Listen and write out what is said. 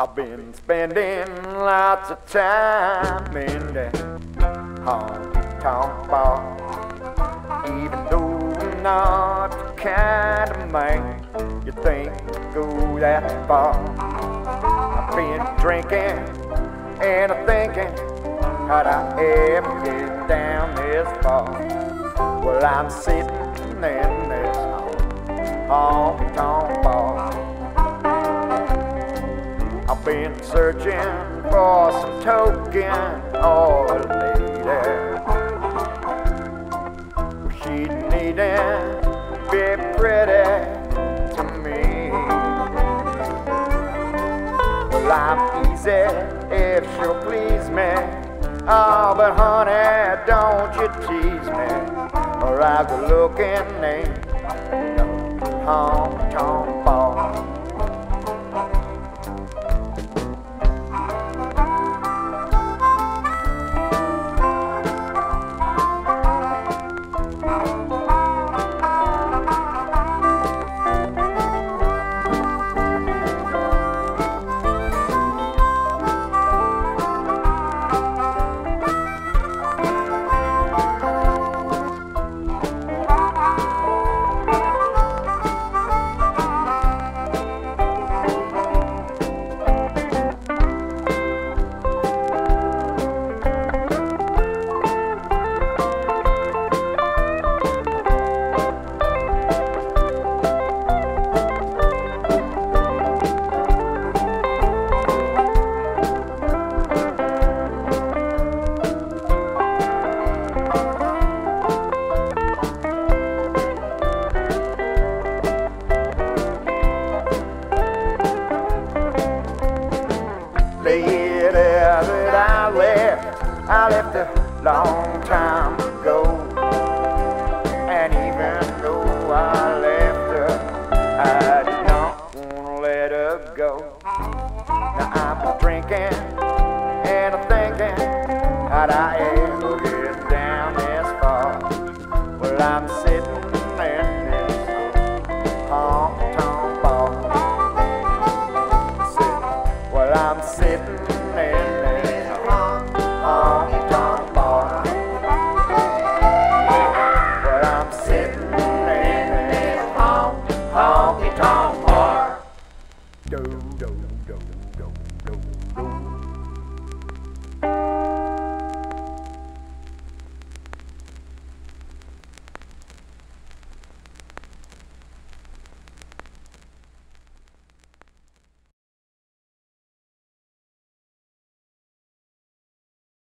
I've been spending lots of time in that honky tonk bar. Even though I'm not the kind of man you think go that far. I've been drinking and I'm thinking, how'd I ever get down this far? Well, I'm sitting in this honky tonk bar. Been searching for some token or a lady. She needn't be pretty to me. Well, easy if she'll please me. Oh, but honey, don't you tease me, or I'll go looking in honky tonk bar. I left a long time ago. And even though I left her, I don't want to let her go. Now I'm drinking and I'm thinking that I ever